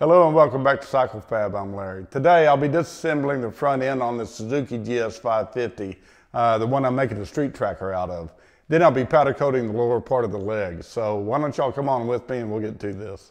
Hello and welcome back to Cycle Fab. I'm Larry. Today I'll be disassembling the front end on the Suzuki GS550, uh, the one I'm making the street tracker out of. Then I'll be powder coating the lower part of the legs. So why don't y'all come on with me and we'll get to this.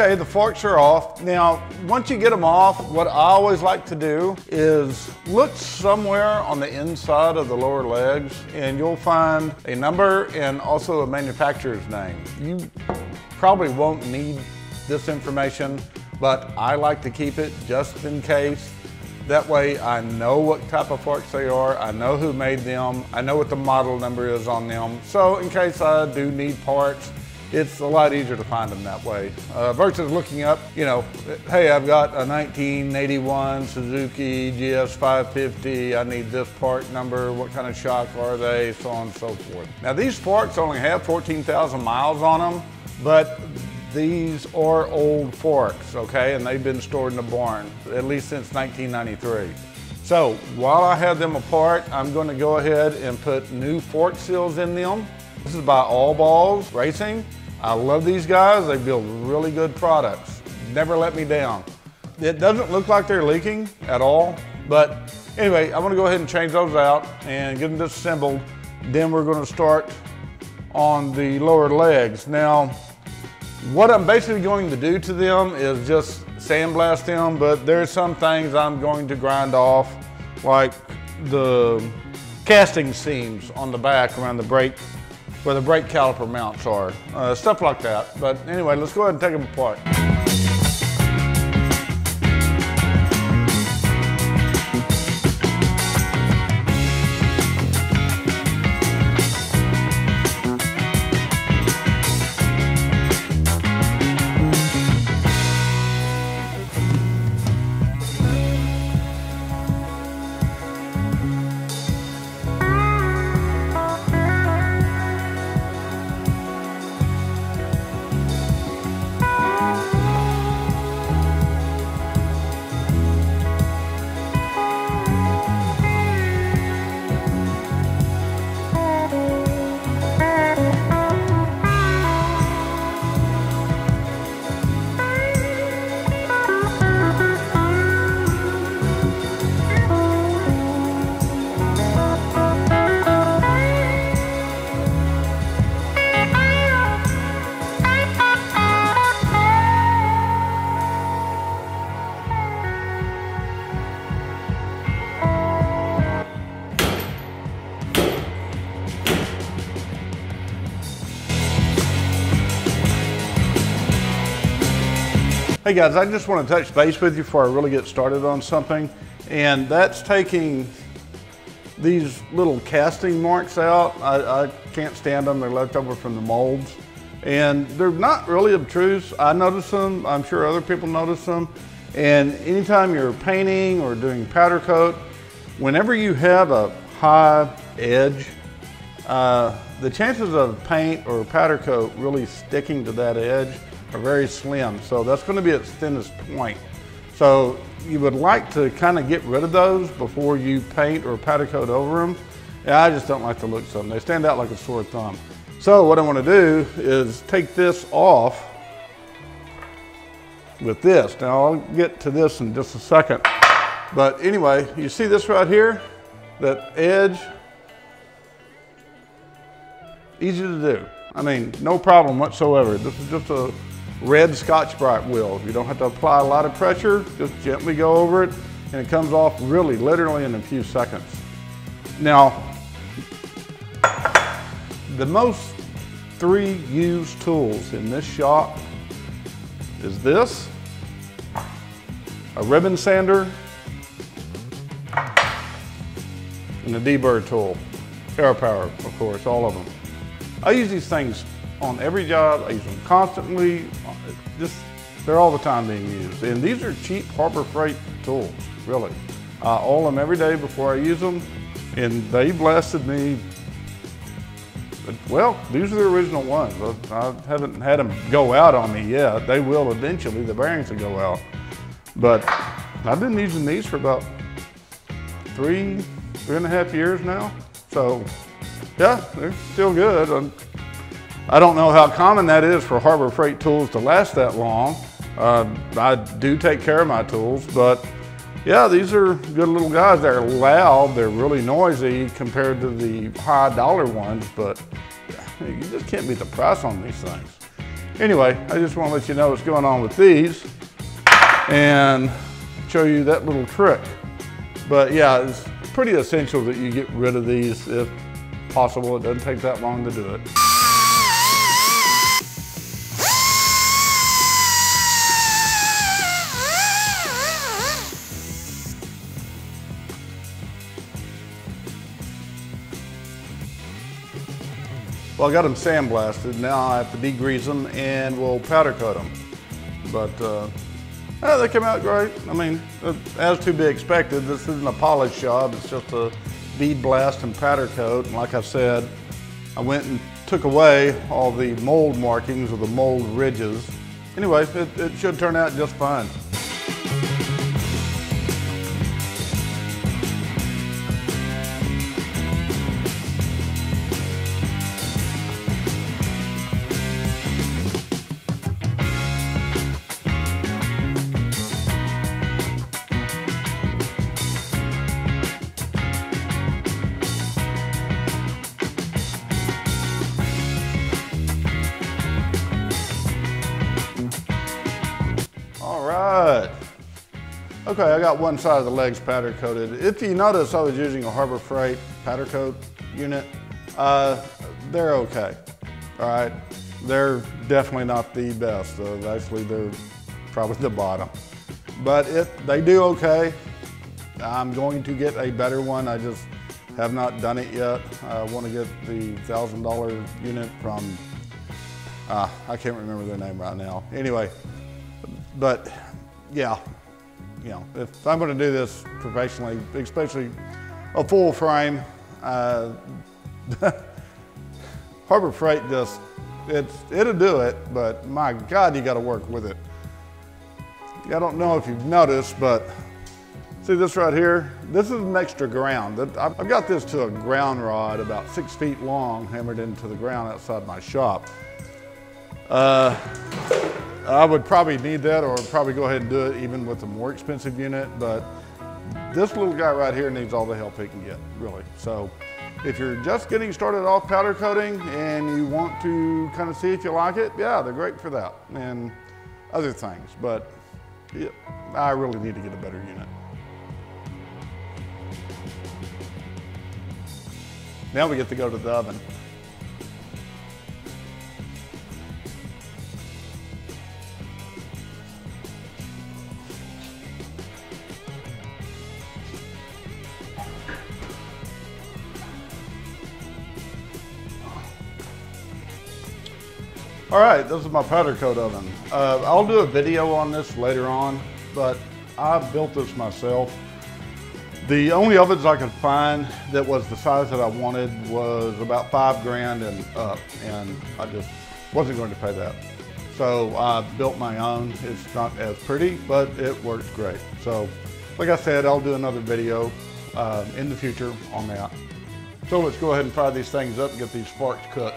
Okay, the forks are off. Now, once you get them off, what I always like to do is look somewhere on the inside of the lower legs and you'll find a number and also a manufacturer's name. You probably won't need this information, but I like to keep it just in case. That way I know what type of forks they are, I know who made them, I know what the model number is on them. So in case I do need parts, it's a lot easier to find them that way. Uh, versus looking up, you know, hey, I've got a 1981 Suzuki GS550, I need this part number, what kind of shock are they, so on and so forth. Now these forks only have 14,000 miles on them, but these are old forks, okay, and they've been stored in the barn, at least since 1993. So while I have them apart, I'm gonna go ahead and put new fork seals in them. This is by All Balls Racing. I love these guys. They build really good products. Never let me down. It doesn't look like they're leaking at all, but anyway, I'm gonna go ahead and change those out and get them disassembled. Then we're gonna start on the lower legs. Now, what I'm basically going to do to them is just sandblast them, but there's some things I'm going to grind off, like the casting seams on the back around the brake where the brake caliper mounts are, uh, stuff like that. But anyway, let's go ahead and take them apart. Hey guys, I just want to touch base with you before I really get started on something. And that's taking these little casting marks out. I, I, can't stand them, they're left over from the molds. And they're not really obtruse. I notice them, I'm sure other people notice them. And anytime you're painting or doing powder coat, whenever you have a high edge, uh, the chances of paint or powder coat really sticking to that edge are very slim. So that's gonna be its thinnest point. So you would like to kind of get rid of those before you paint or powder coat over them. Yeah, I just don't like the looks of them. They stand out like a sore thumb. So what I wanna do is take this off with this. Now I'll get to this in just a second. But anyway, you see this right here? That edge? Easy to do. I mean, no problem whatsoever. This is just a red Scotch-Brite wheel. You don't have to apply a lot of pressure, just gently go over it, and it comes off really, literally in a few seconds. Now, the most three used tools in this shop is this, a ribbon sander, and a D-Bird tool. Air Power, of course, all of them. I use these things on every job. I use them constantly. Just, they're all the time being used. And these are cheap Harbor Freight tools, really. I oil them every day before I use them. And they blasted me well, these are the original ones. I haven't had them go out on me yet. They will eventually, the bearings will go out. But I've been using these for about three, three and a half years now. So yeah, they're still good. I'm, I do not know how common that is for Harbor Freight tools to last that long. Uh, I do take care of my tools, but yeah, these are good little guys. They're loud, they're really noisy compared to the high dollar ones, but you just can't beat the price on these things. Anyway, I just want to let you know what's going on with these and show you that little trick. But yeah, it's pretty essential that you get rid of these if possible. It doesn't take that long to do it. Well, I got them sandblasted. Now I have to degrease them and we'll powder coat them. But uh, they came out great. I mean, as to be expected, this isn't a polish job. It's just a bead blast and powder coat. And like I said, I went and took away all the mold markings or the mold ridges. Anyway, it, it should turn out just fine. Okay, I got one side of the legs powder coated. If you notice, I was using a Harbor Freight powder coat unit. Uh, they're okay, all right? They're definitely not the best. Uh, actually, they're probably the bottom. But it, they do okay. I'm going to get a better one. I just have not done it yet. I want to get the $1,000 unit from, uh, I can't remember their name right now. Anyway, but yeah, you know, if I'm going to do this professionally, especially a full frame, uh, Harbor Freight just, it's, it'll do it, but my God, you got to work with it. I don't know if you've noticed, but see this right here? This is an extra ground. I've got this to a ground rod about six feet long, hammered into the ground outside my shop. Uh, I would probably need that or probably go ahead and do it even with a more expensive unit, but this little guy right here needs all the help he can get, really. So if you're just getting started off powder coating and you want to kind of see if you like it, yeah, they're great for that and other things, but yeah, I really need to get a better unit. Now we get to go to the oven. All right, this is my powder coat oven. Uh, I'll do a video on this later on, but I built this myself. The only ovens I could find that was the size that I wanted was about five grand and up, and I just wasn't going to pay that. So I built my own. It's not as pretty, but it works great. So like I said, I'll do another video uh, in the future on that. So let's go ahead and fire these things up and get these sparks cooked.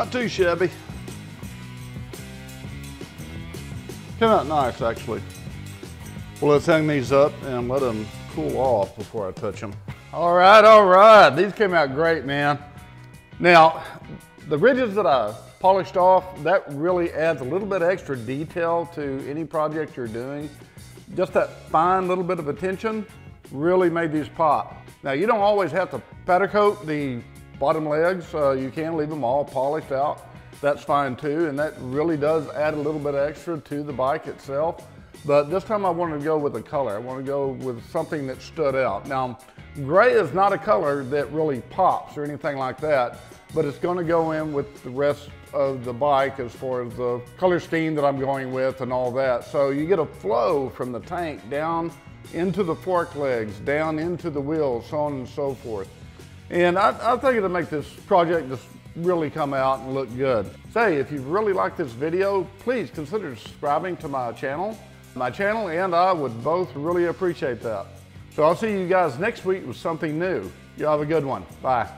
Not too shabby. Came out nice, actually. Well, let's hang these up and let them cool off before I touch them. All right, all right. These came out great, man. Now, the ridges that I polished off, that really adds a little bit extra detail to any project you're doing. Just that fine little bit of attention really made these pop. Now, you don't always have to powder coat the bottom legs. Uh, you can leave them all polished out. That's fine too, and that really does add a little bit extra to the bike itself. But this time I wanted to go with a color. I want to go with something that stood out. Now, gray is not a color that really pops or anything like that, but it's going to go in with the rest of the bike as far as the color scheme that I'm going with and all that. So you get a flow from the tank down into the fork legs, down into the wheels, so on and so forth. And I, I think it'll make this project just really come out and look good. Say, if you really like this video, please consider subscribing to my channel. My channel and I would both really appreciate that. So I'll see you guys next week with something new. You have a good one. Bye.